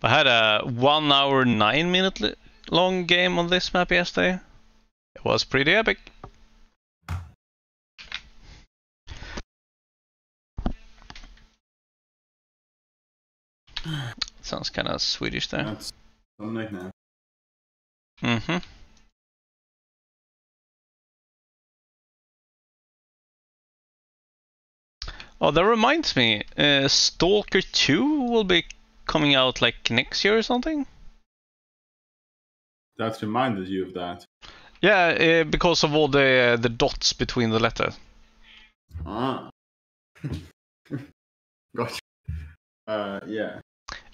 I had a one hour nine minute long game on this map yesterday. It was pretty epic. Sounds kind of Swedish there. That's some nickname. Mm-hmm. Oh, that reminds me. Uh, Stalker 2 will be coming out like next year or something? That's reminded you of that. Yeah, uh, because of all the uh, the dots between the letters. Ah. gotcha. Uh, yeah.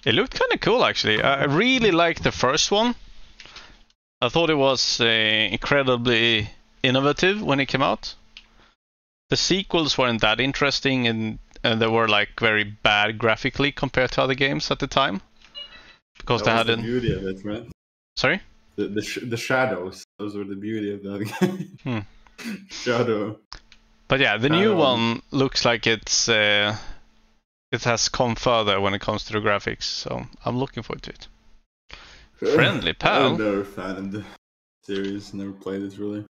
It looked kind of cool actually. I I really liked the first one. I thought it was uh, incredibly innovative when it came out. The sequels weren't that interesting and, and they were like very bad graphically compared to other games at the time. Because that they was hadn't. the beauty of it, right? Sorry? The the, sh- the shadows. Those were the beauty of that game. Hmm. Shadow. But yeah, the new Um, one looks like it's uh, it has come further when it comes to the graphics, so I'm looking forward to it. Friendly pal. I'm never fan of the series. Never played it really.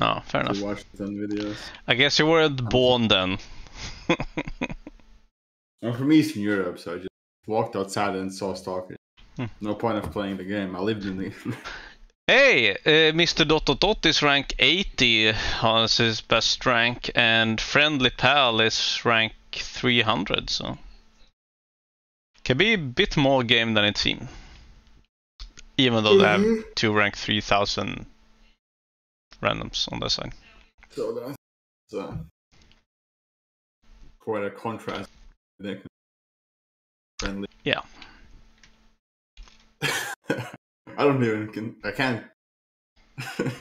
Oh, fair enough. I watched it on videos. I guess you weren't born then. I'm from Eastern Europe, so I just walked outside and saw Stalker. Hmm. No point of playing the game. I lived in the. hey, uh, Mr. Dot Dot Dot is rank 80 as his best rank, and Friendly Pal is rank 300, so can be a bit more game than it seems. Even though they have two rank 3000 randoms on their side. so that's uh, quite a contrast. Friendly. Yeah. I don't even can. I can't.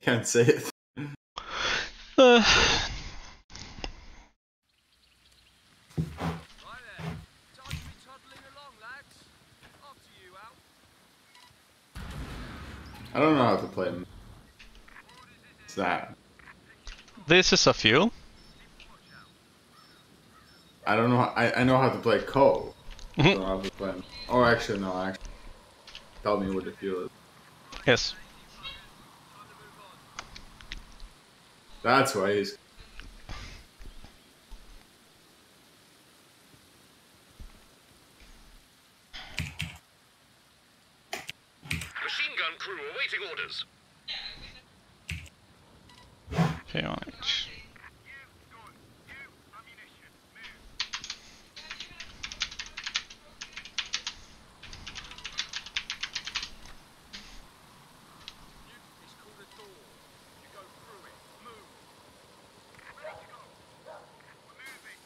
can't say it. Uh, Right then. Time to be toddling along, lads. After you, Al. I don't know how to play. them. It's that. this is a few. I don't know. How, I I know how to play Ko. I Mhm. don't know how to play. them. Or actually, no. Actually, tell me what the feel is. Yes. That's why he's. Machine gun crew awaiting orders. It's called a door. You go through it. Move. Ready to go. We're moving.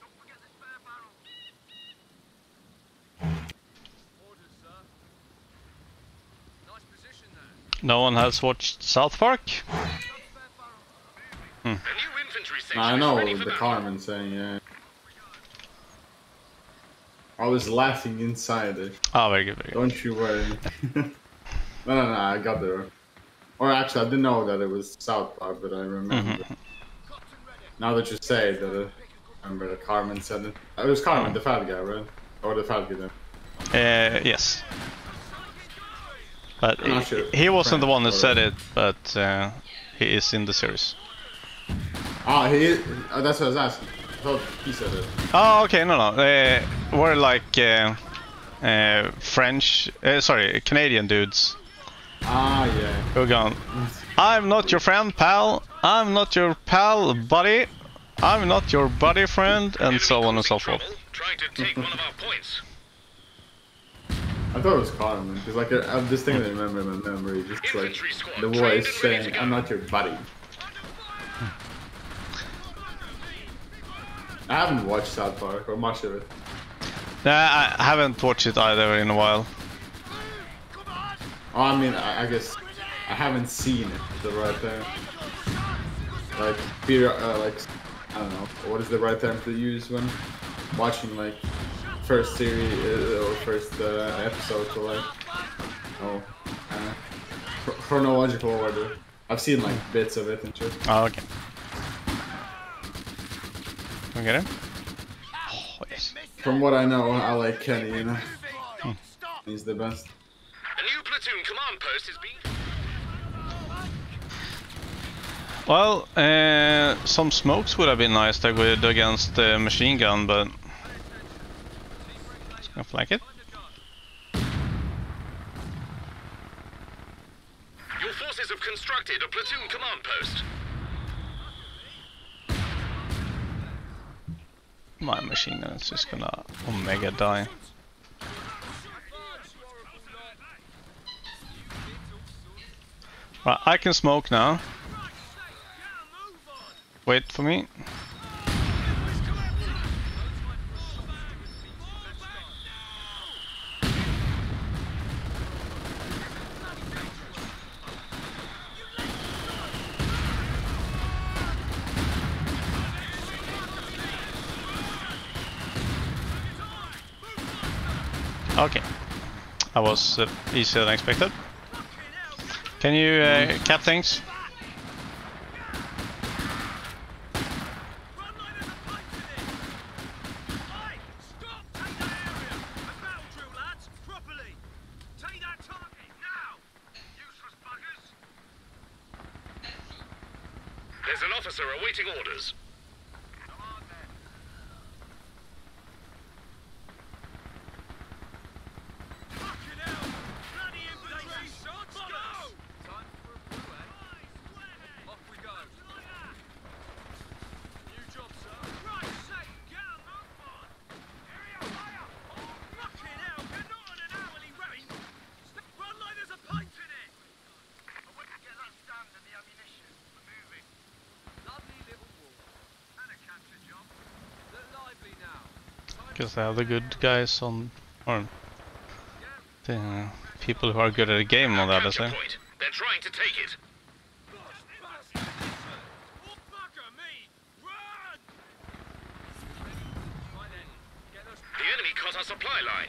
Don't forget the spare barrel. Orders, sir. Nice position there. No one has watched South Park? No spare barrel. A new infantry section I know the. Cartman saying. Yeah. I was laughing inside it. Oh, very good, very good. Don't you worry. no, no, no. I got there. Or actually, I didn't know that it was South Park, but I remember. Mm-hmm. Now that you say that, uh, I remember that Cartman said it. Uh, It was Cartman, the fat guy, right? Or the fat guy then. Uh, yes. But I'm not he, sure. he wasn't the one who Frank, said it, but uh, he is in the series. Ah, he. Oh, that's what I was asking. I thought he said it. Oh, okay, no, no. Uh, we're like uh, uh, French, uh, sorry, Canadian dudes Ah, yeah. who are going, I'm not your friend, pal. I'm not your pal, buddy. I'm not your buddy friend, and so on and so forth. Trying to take one of our points. I thought it was Cartman because like I'm I distinctly remember in my memory just like the voice and ready to saying, "I'm not your buddy." I haven't watched South Park or much of it. Nah, I haven't watched it either in a while. Oh, I mean, I, I guess I haven't seen it. The right there, like period, uh, like I don't know what is the right time to use when watching like first series uh, or first uh, episode to like oh uh, chro- chronological order. I've seen like bits of it and shit. Oh, okay. Can we get him? Oh, yes. From what I know, I like Kenny, you know. Don't! He's the best. A new platoon command post is being. Well, uh, some smokes would have been nice there with against the machine gun, but gonna flank it. Your forces have constructed a platoon command post. My machine gun is just gonna omega die. Right, I can smoke now. Wait for me. Okay. That was uh, easier than expected. Can you uh, cap things? There's an officer awaiting orders. Because they have the good guys on, or the people who are good at the game on other Capture side. They're trying to take it. The enemy cut our supply line.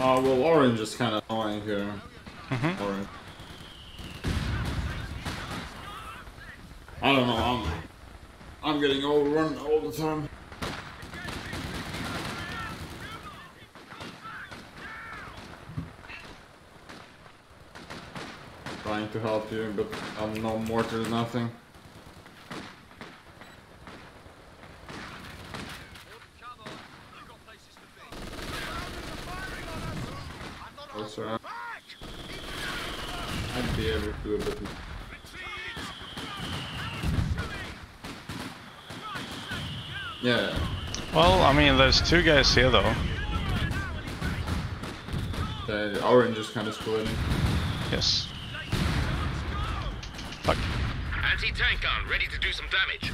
Oh well, orange is kind of annoying here. Mhm. Orange. I don't know. I'm I'm getting overrun all the time. Trying to help you, but I'm no mortar, nothing. Also, I'd be able to do a bit. Yeah, Well, I mean, there's two guys here though. the orange is kind of splitting. Yes. Fuck. Anti-tank gun ready to do some damage.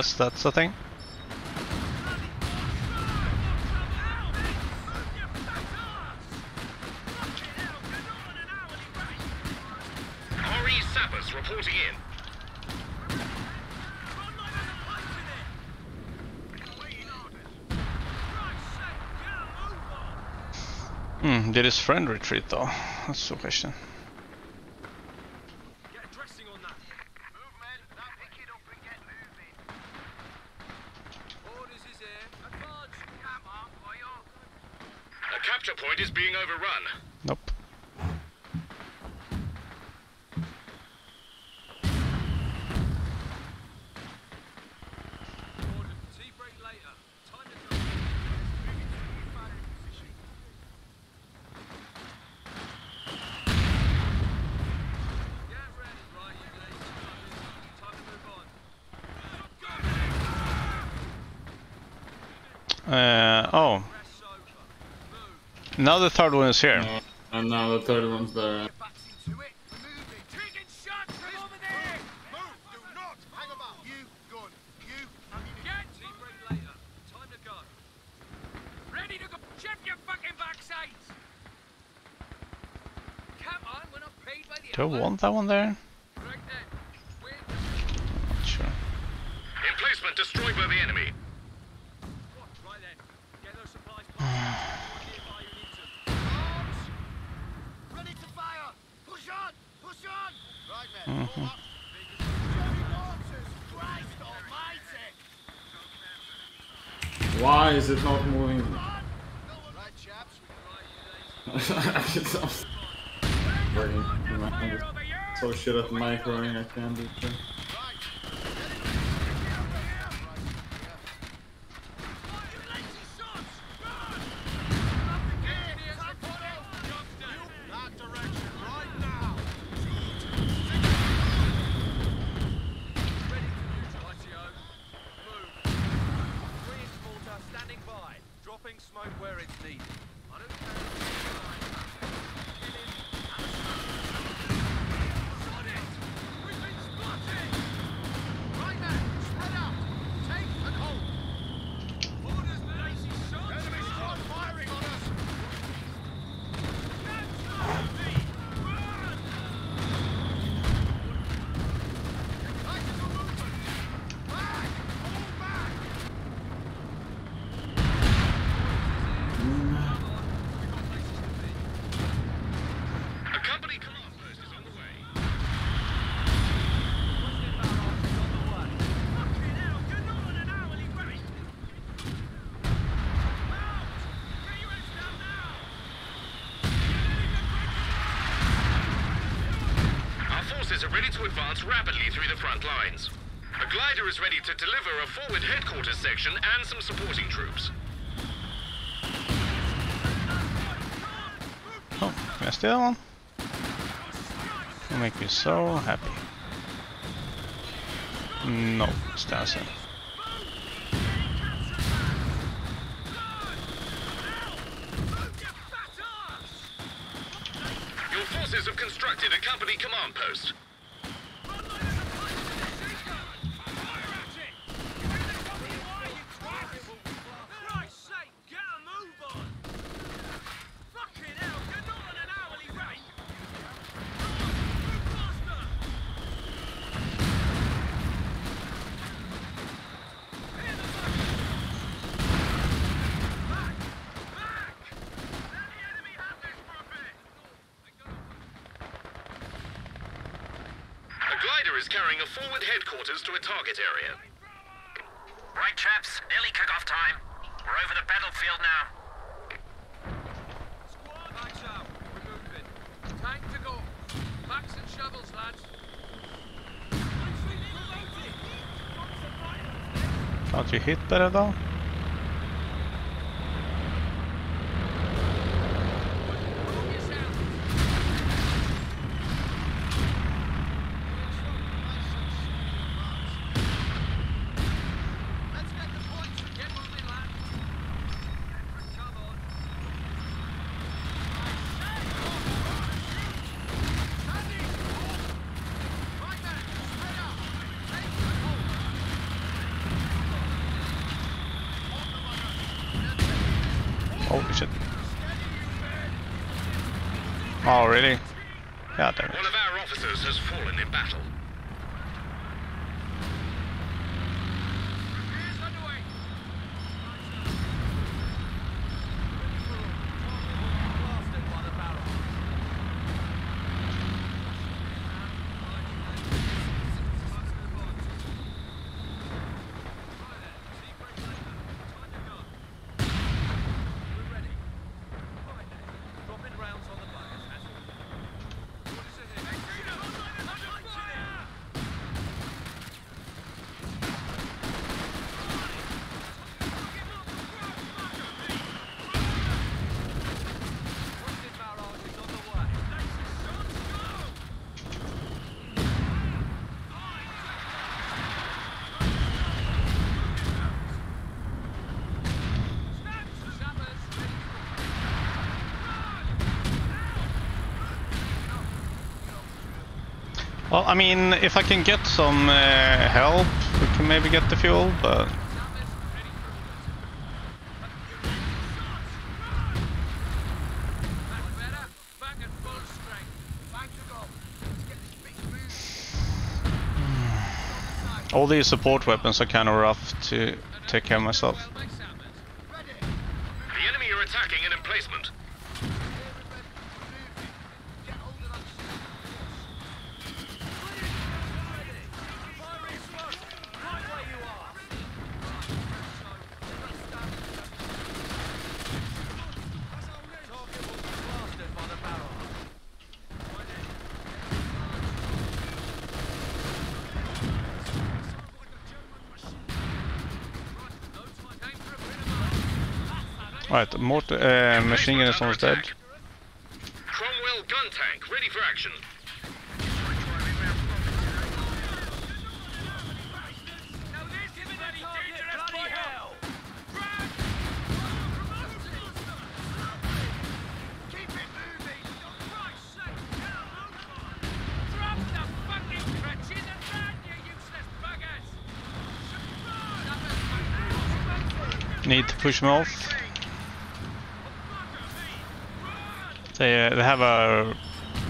Yes, that's the thing. RE sappers reporting in. Hmm, did his friend retreat though? That's the question. Get a dressing on that. Movement. Now pick it up and get moving. Orders is here. Advance. Come on, boy. A capture point is being overrun. Nope. Order. Tea break later. Time to go. Get ready, right, you lazy buggers. Time to move on. Uh, oh, Rest over. Move. now the third one is here. And now the third one's there. Backs into it. Moving. Taking shots from over there. is not moving. so shit at the mic running, I can't do it. are ready to advance rapidly through the front lines. A glider is ready to deliver a forward headquarters section and some supporting troops. Oh, can I steal one? It'll make me so happy. No, Stasa. forward headquarters to a target area. Right, chaps. Nearly kick-off time. We're over the battlefield now. can't you hit better though Well, I mean, if I can get some uh, help, we can maybe get the fuel, but... All these support weapons are kind of rough to take care of myself. Right, mortar, uh, machine gun is almost dead. Cromwell gun tank ready for action. Now this is bloody dangerous by hell! Keep it moving! For Christ's sake, Drop the fucking crutches and run, you useless buggers! Need to push them off. They, uh, they have a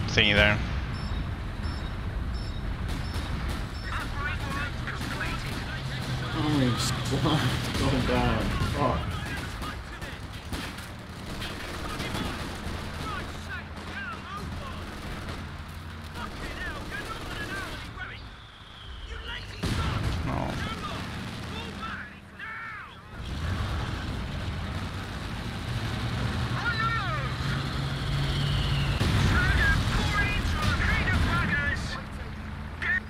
thingy there. Oh, you slide. Go down. Oh. No.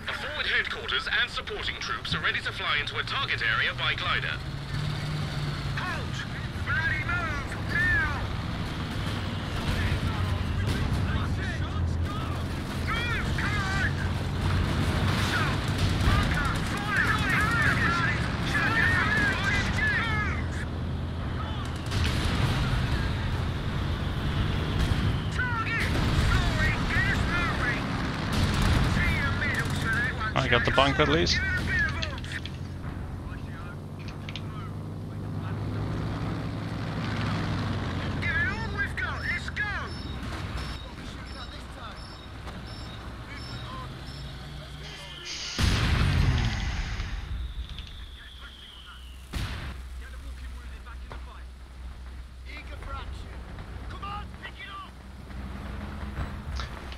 The forward headquarters and supporting troops are ready to fly into a target area by glider. Halt! Bloody move! Now! Move! Come on! Bunker! Fire! Target! Sorry, get us moving! See you middle, so they won't I got the bunker at least.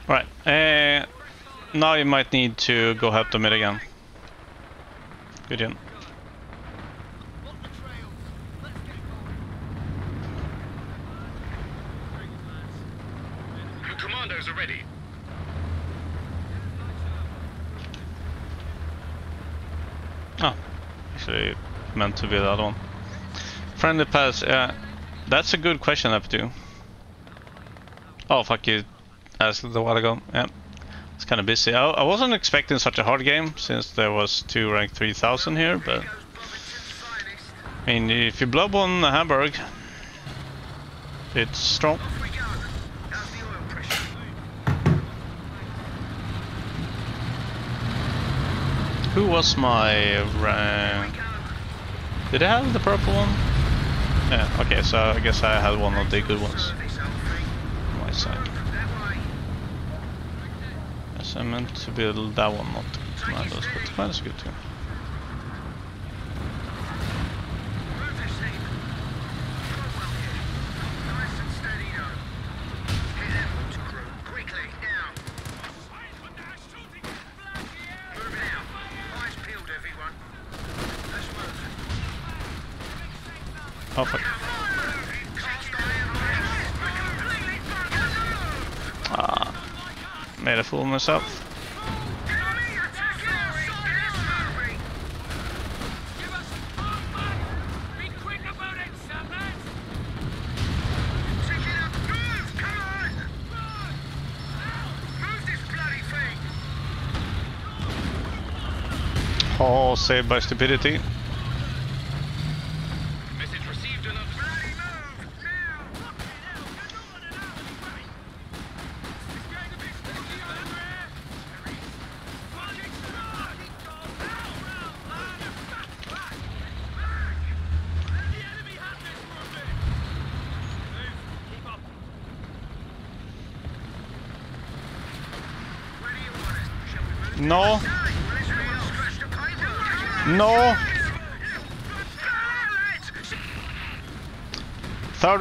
Right. Uh, now you might need to go help the mid again. Good in. Commandos are ready. Oh, actually meant to be the other one. Friendly pass, yeah. That's a good question, F2. Oh, fuck you. Asked it a while ago. Yeah. It's kind of busy. I, I wasn't expecting such a hard game since there was two rank 3000 here, but I mean, if you blow on Hamburg, it's strong. Who was my rank? Did I have the purple one? Yeah, okay, so I guess I had one of the good ones on my side. I meant to build that one, not the but commandos good too. Move this thing. Cromwell here. Nice and steady though. Hit them water crew. Quickly, now. Move it out. Eyes peeled, everyone. Let's move. Oh fuck. Cast iron left. We're completely fucked. Ah, made a fool of myself. Enemy attacking our side. Give us back. Be quick about it, Sam, Pick it up. Move. Come on. Move this bloody thing. Oh, saved by stupidity. Message received and un- Bloody move. Now. No, Let's read scratch the paper. No!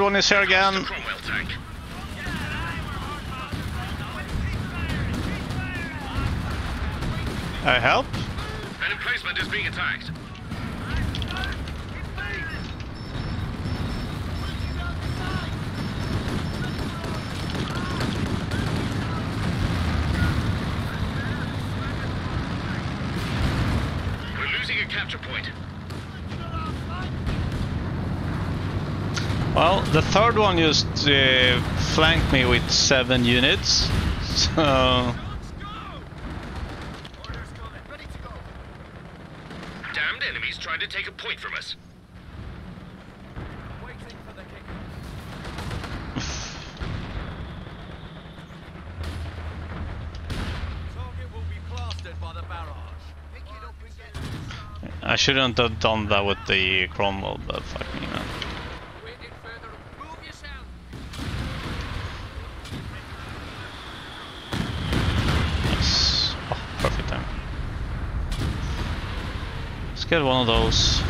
Third one is here again. I help? An emplacement is being attacked. We're losing a capture point. Well, the third one just uh, flanked me with seven units. So Damned enemies trying to take a point from us. Waiting for the kick. Target will be plastered by the barrage. Pick it up and get I shouldn't have done that with the Cromwell, but fuck me, man. waiting further. Move yourself. Yes. Oh, perfect time. Let's get one of those.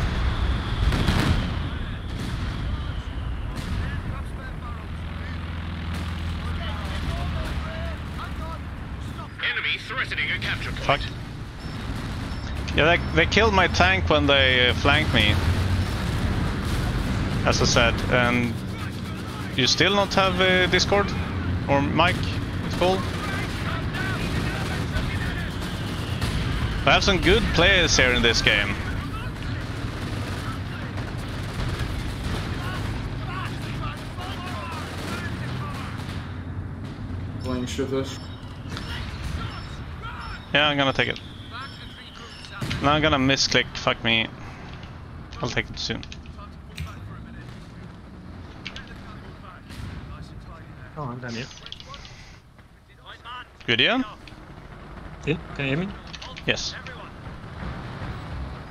Enemy threatening a capture point. Fuck. Yeah, they, they killed my tank when they uh, flanked me. As I said, and you still not have uh, Discord or mic. It's full. I have some good players here in this game. Playing shooters. Yeah, I'm gonna take it. Now I'm gonna misclick. Fuck me. I'll take it soon. Oh, I'm done, yeah. Good, yeah? Yeah, can you hear me? Yes.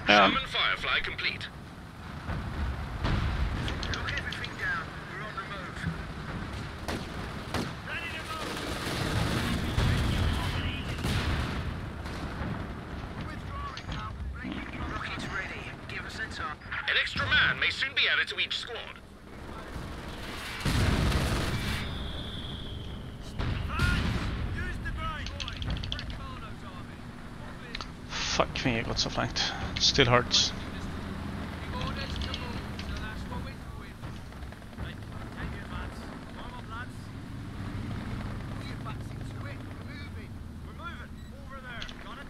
Um, Sherman Firefly complete. Lock everything down. We're on the move. Rockets ready. Give us a time. An extra each squad. Fuck me, I got so flanked. Still hurts. Orders to move. So that's what we're doing. Right, take your lads. Come on, lads. Pull your backs into it. We're moving. We're moving. Over there. Got it?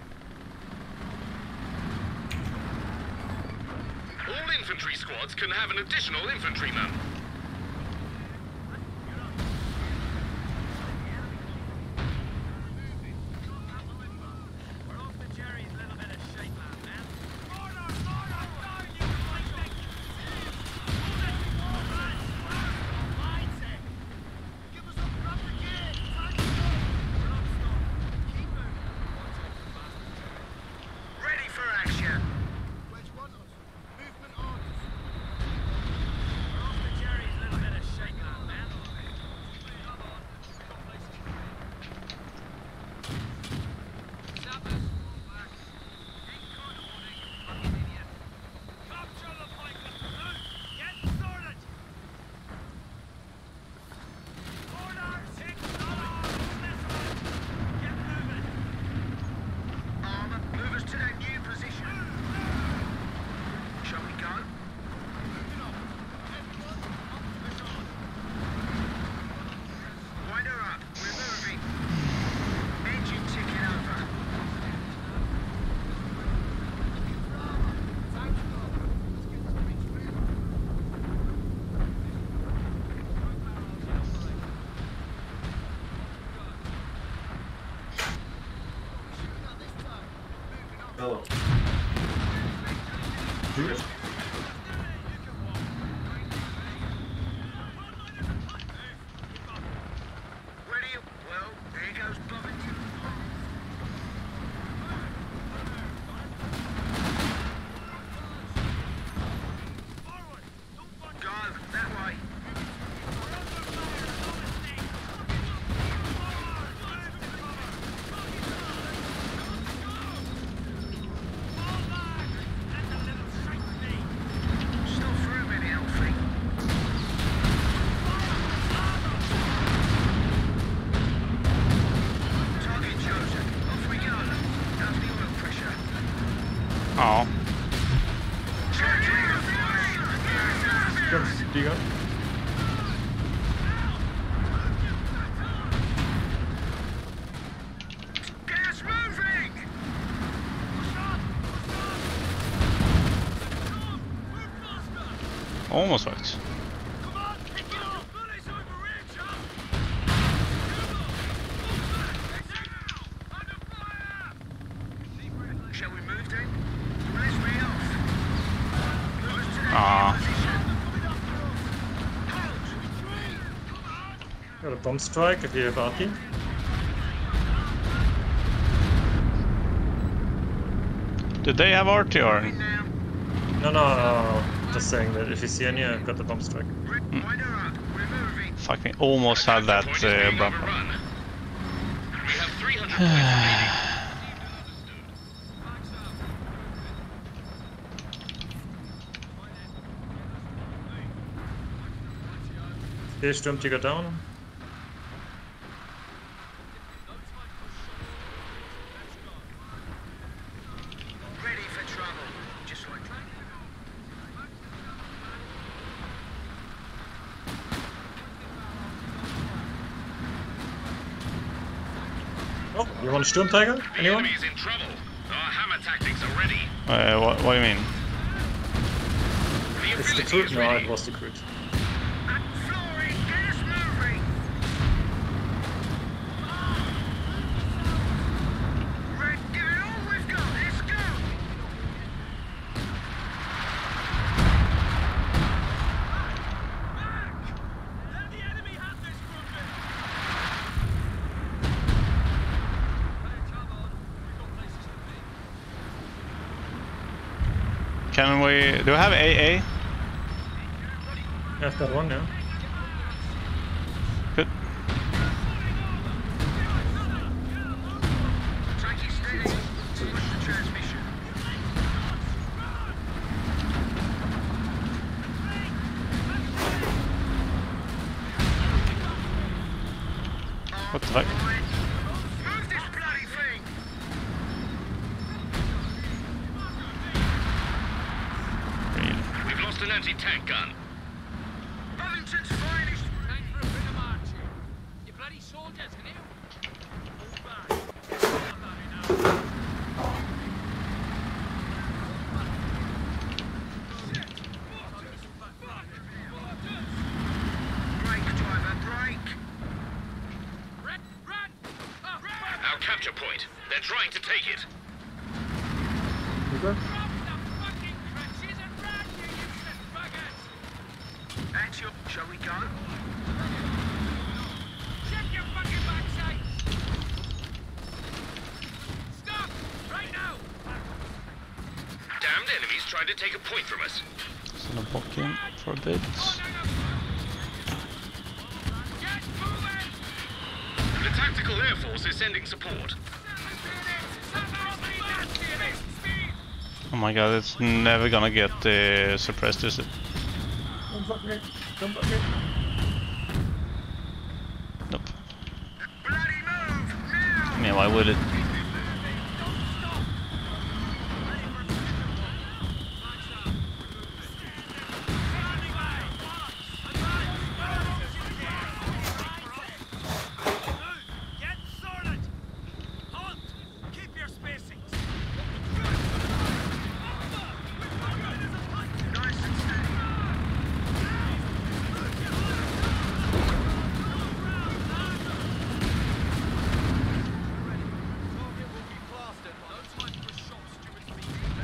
All infantry squads can have an additional infantryman. Ska stiga? Gas moving! Almost worked. Come on, pick it up! Bullet's over here, chum! Under fire! Shall we move then? Let's be off. Move us to the Ah. position. Halt! Got a bomb strike if you have Arky. Did they have RTR? No, no, no, no. Just saying that if you see any, I've got the bomb strike. up. Fucking almost had that uh, being bumper. overrun. We have 300 points remaining. Okay, Sturmtiger down. Ready for trouble. Just like that. Oh, you want a Sturmtiger? The Anyone? enemy is in trouble. Our hammer tactics are ready. Uh, what, what do you mean? The It's the ability crude? is No, ready. it was the crude. Flooring, get us moving. Red, give it all we've got. Let's go. Let the enemy have this Can we... Do I have AA? I've got one now. Good. Take it steady. Push the transmission. What the fuck? Move this bloody thing. Really? We've lost an anti-tank gun. Bovington's finest. Time for a bit of marching. You bloody soldiers, can you? Brake, driver, brake. Run! Run! Oh, run! Our capture point. They're trying to take it. Drop the fucking crutches and run, you useless buggers! That's your. Shall we go? Check your fucking backside! Stop! Right now! Damned enemies trying to take a point from us. So I'm blocking for a bit. Get moving! The Tactical Air Force is sending support. Oh my god, it's never gonna get uh, suppressed, is it? Don't fuck me. Don't fuck me. Nope. Bloody move! Now! I mean, why would it? Get sorted! Halt! Keep your spacings! Nice and steady.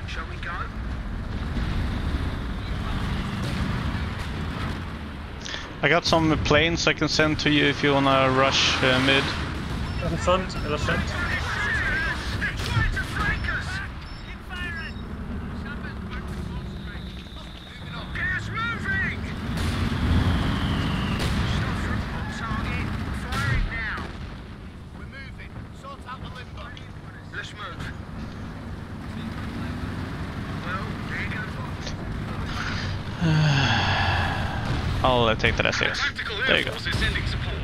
Shall we go? I got some planes I can send to you if you wanna rush uh, mid. Elephant, elephant. They're trying to flank us! Keep firing! Gas moving! Stop from on target. Firing now. We're moving. Sort out the limbo. Let's move. Well, there you go. I'll uh, take The yes. There you go.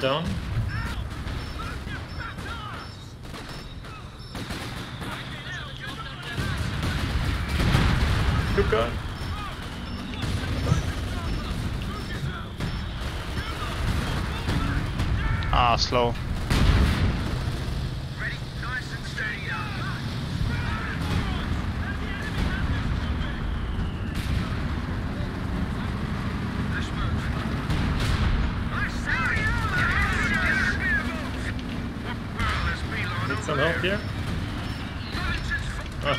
down.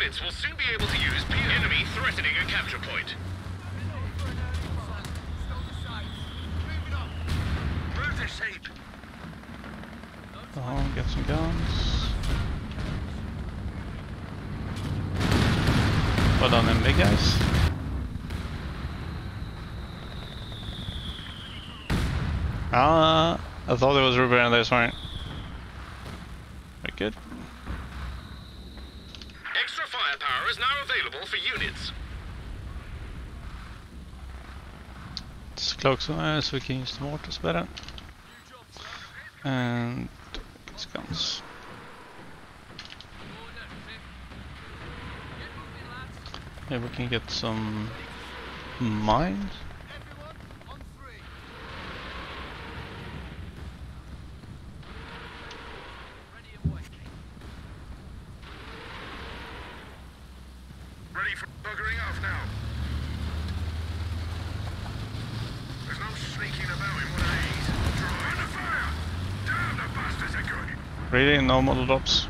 units will soon be able to use P enemy threatening a capture point. Go home, get some guns. Well done, MB guys. Ah, uh, I thought there was Ruby and this one. clock uh, så vi kan use the mortars better. And these guns. Yeah, we can get some mines. Really? No model drops?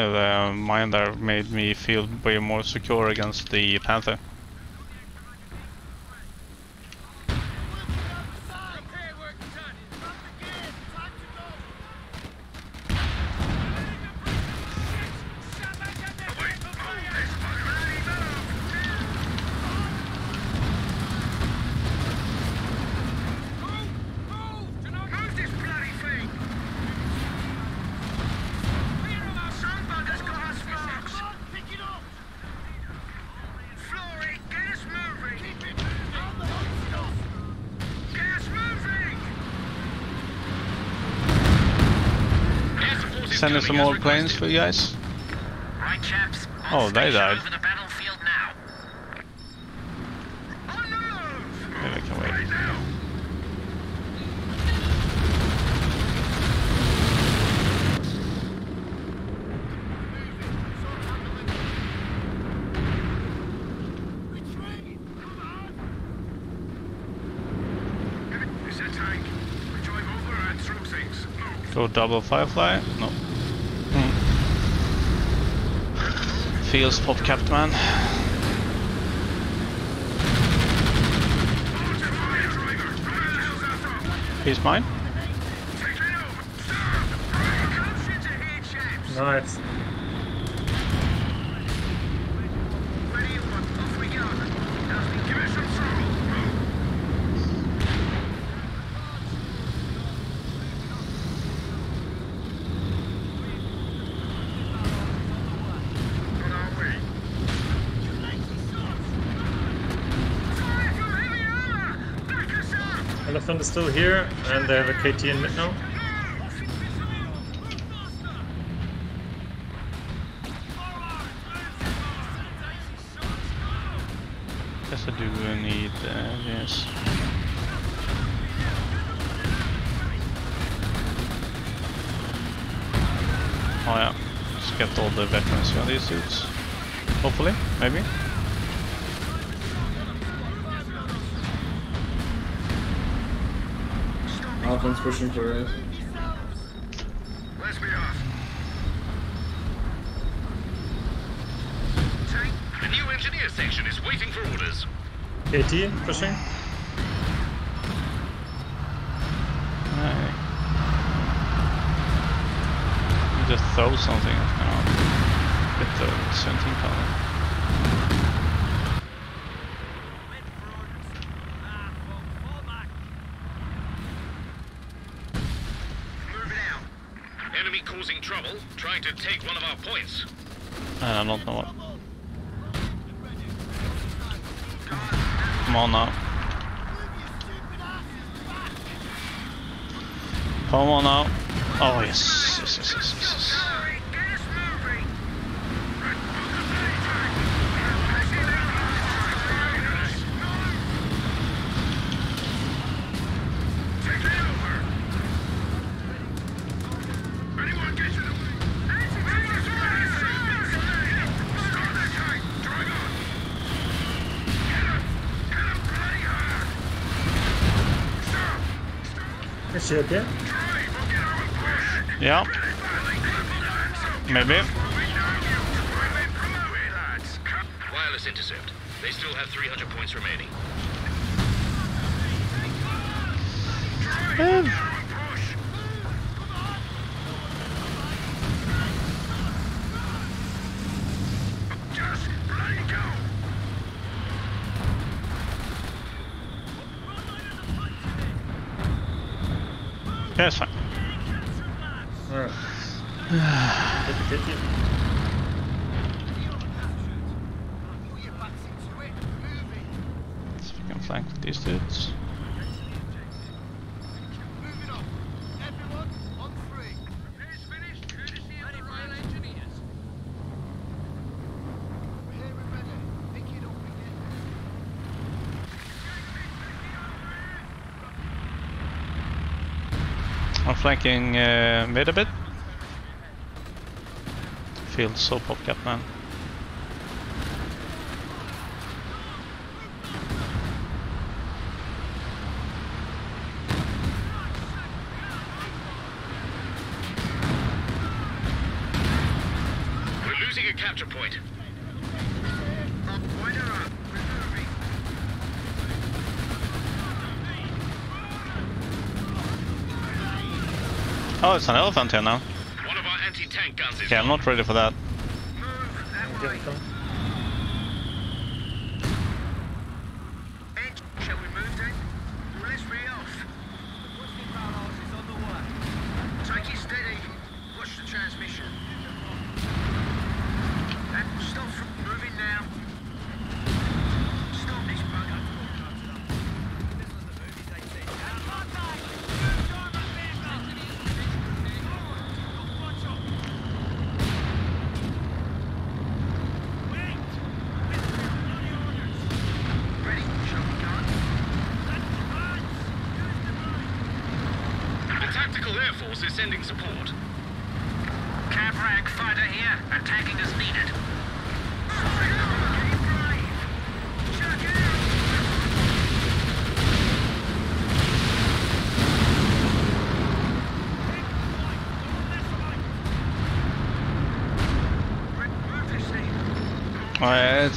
Uh, the Minder made me feel way more secure against the Panther. some more planes for you guys? Right, chaps. Oh, they died. Over the battlefield now. Maybe I can wait. Go double firefly? Nope. Feels pop capped man. He's mine? Nice. Elephant is still here, and they have a KT in mid now. Guess I do need uh, yes. Oh yeah, just get all the veterans on these suits. Hopefully, maybe. Alpha's pushing for it. Let's be off. The new engineer section is waiting for orders. KT pushing. Hey. Just throw something. Oh. Get the 17 pounder. Move it out. Enemy causing trouble, trying to take one of our points. I don't know what. Come on now. Come on now. Oh yes, yes, yes, yes, yes. yes. Get us moving. Take it over. Anyone get to the Start that tank. Drive on. Get him. Get him bloody hard. Stop. Is she okay? Drive. We'll get our push. Yeah, maybe. Wireless intercept. They still have 300 points remaining. Eh, Just bloody go! yeah, it's fine. Alright. KT, KT. So we can flank with these dudes. Repairs finished, courtesy of the Royal Engineers. I'm flanking uh, mid a bit. Feels so pop cap man. We're losing a capture point. Wind her up. We're moving. Oh, it's an elephant here now. One of our anti-tank guns is Okay, I'm not ready for that. Move that way. Get them. Ed, shall we move then? Well, let's be off. Take it steady. Watch the transmission. And stop from moving now. Stop this bugger. Air Force is sending support. Cab rank fighter here, attacking as needed.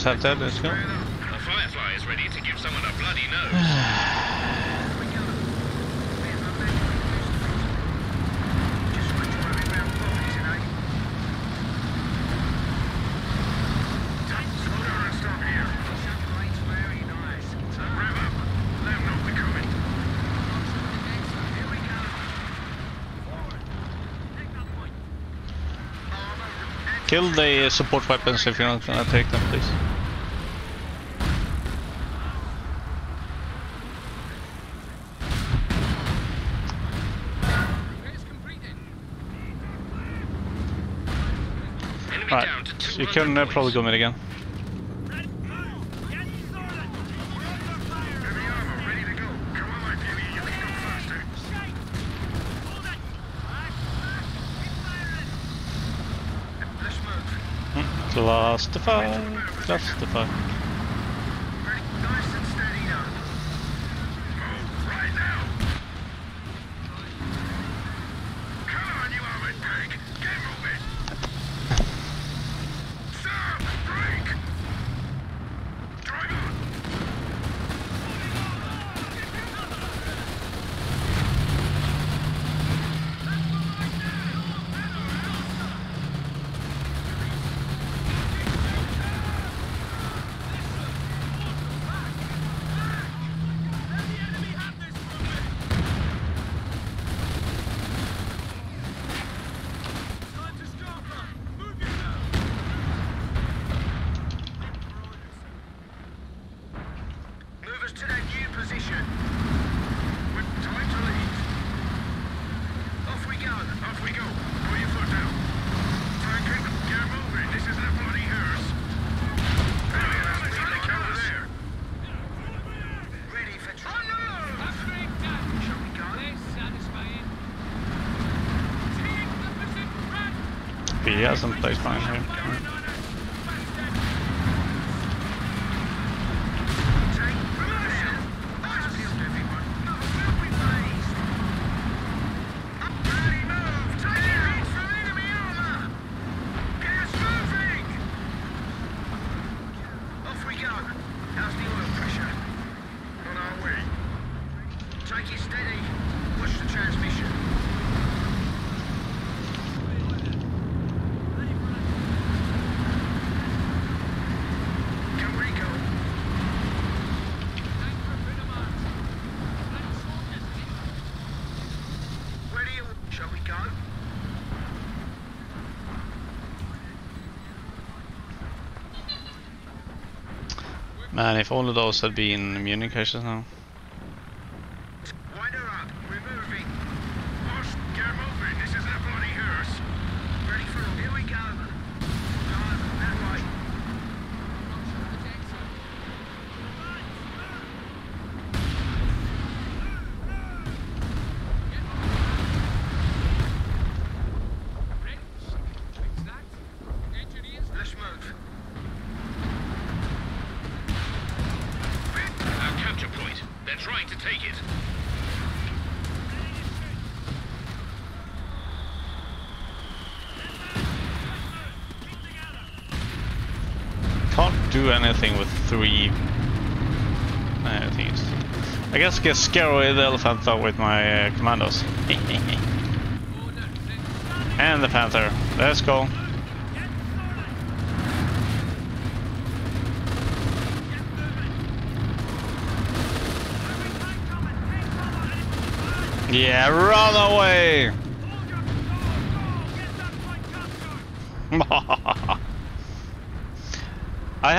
Let's that, let's go. A Firefly is ready to give someone a bloody nose. Kill the support weapons if you're not gonna take them, please. Repairs completed. Enemy Right, down to so you 200 can uh, probably go mid again. Justify, justify. Move us to that new position. With time to leave. Off we go. Off we go. Put your foot down. Franklin, get moving. This is the bloody hearse. there. Ready for trial. Capturing that. Shall we go? Less satisfying. Take the position, hasn't placed mine here. Take position. Eyes peeled, everyone. No, will we please? Bloody move. Take your hits from enemy armor. Get us moving. Off we go. How's the oil pressure? On our way. Take it steady. Watch the transmission. Can we go? Time for a bit of march. Let's soldiers in. Where do you... Shall we go? Man, if all of those had been Munich cases now. Wind her up. We're moving. Boss, get moving. This is a bloody hearse. Ready for... Here we go. Go, that way. Ready? Fix that. Engineers, Let's move. Our capture point. They're trying to take it. Can't do anything with three. I think it's. I guess get scary the elephant out with my uh, commandos. and the panther. Let's go. Yeah, run away!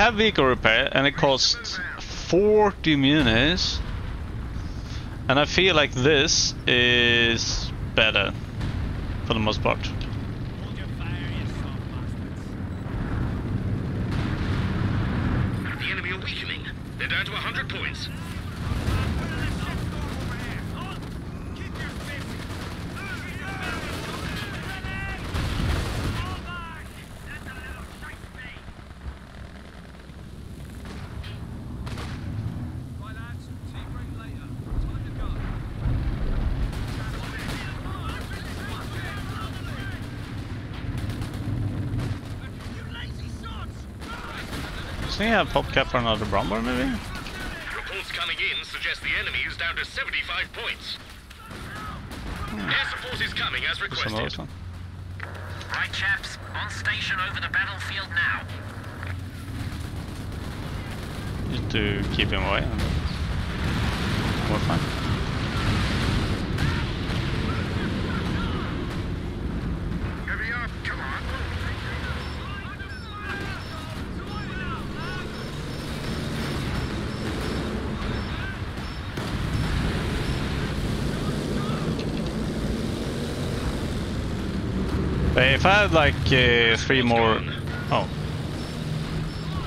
Have vehicle repair and it costs 40 munis. And I feel like this is better for the most part. The enemy are weakening. They're down to 100 points. Doesn't he have pop cap for another Bromber maybe? Reports coming in suggest the enemy is down to 75 points. Hmm. Air support is coming as requested. Right, chaps. On station over the battlefield now. Just to keep him away. And we're fine. Heavy up. Come on. But if I had like uh, three more, oh,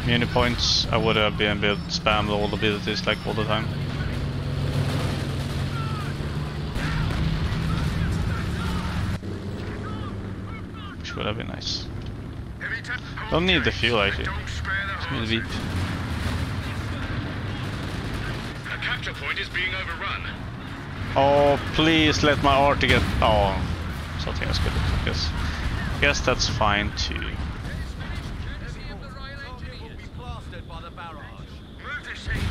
muni points, I would have been able to spam all the abilities like all the time. Which would have been nice. Don't need the fuel actually. Just need the beep. A capture point is being overrun. Oh, please let my art get. Oh, something else good. I guess. Guess that's fine too. Courtesy of the Royal Engineers. Move this heat.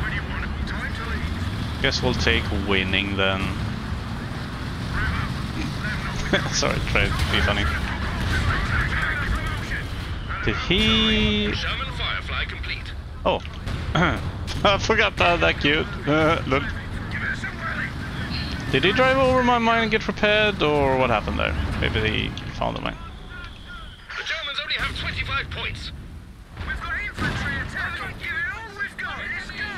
Where do you want it? Time to leave. Guess we'll take winning then. Sorry, tried to be funny. Did he? Sherman Firefly complete. Oh, I forgot that. That cute. Uh, look. Did he drive over my mine and get repaired, or what happened there? Maybe he found the mine. The Germans only have 25 points. We've got infantry attacking. Give it all we've got. Let's go.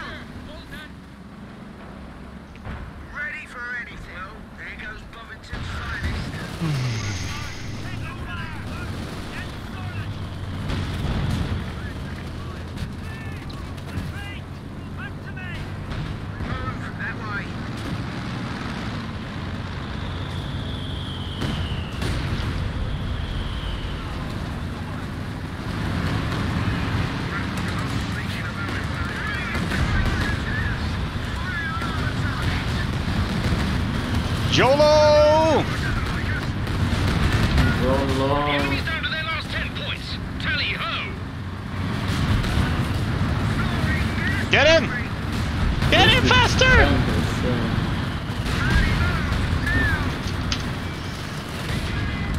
Ready for anything. Oh, there goes Bovington's finest. Move that way. YOLO! Roll The along. enemy's down to their last 10 points. Tally ho! Get in! Get in faster!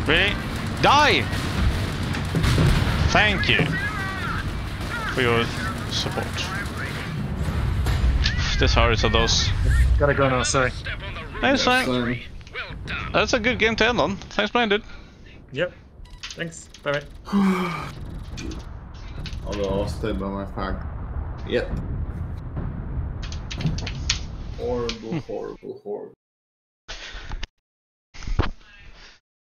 Really? Die! Thank you for your support. This hurts of those. Gotta go now, sorry. Step on the root. Nice, fine. Fine. Well. That's a good game to end on. Thanks, man, dude. Yep. Thanks. Bye bye. Although avstängd by my fag. Yep. Horrible, hmm. horrible, horrible.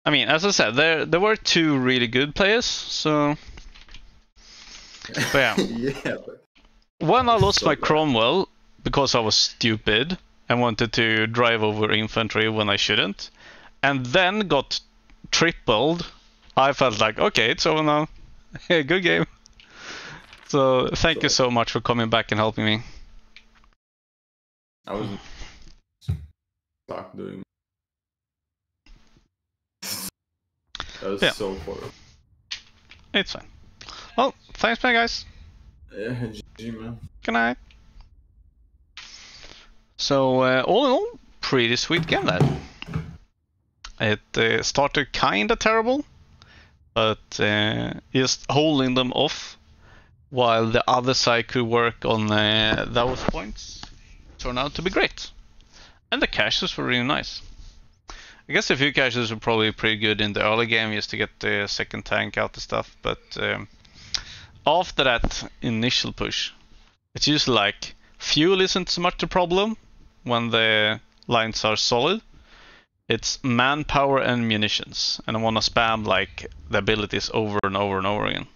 I mean, as I said, there there were two really good players, so. But yeah. yeah, but When I lost So my bad. Cromwell because I was stupid and wanted to drive over infantry when I shouldn't, and then got tripled, I felt like, okay, it's over now. Good game. So thank you so much for coming back and helping me. I was mm. stuck doing. That was Yeah. so horrible. It's fine. Well, thanks, man, guys. Yeah, GG man. Good night. So uh, all in all, pretty sweet game then. It uh, started kinda terrible, but uh, just holding them off while the other side could work on uh, those points turned out to be great. And the caches were really nice. I guess a few caches were probably pretty good in the early game just to get the second tank out and stuff, but um, after that initial push, it's usually like fuel isn't so much the problem when the lines are solid. It's manpower and munitions, and I want to spam like the abilities over and over and over again.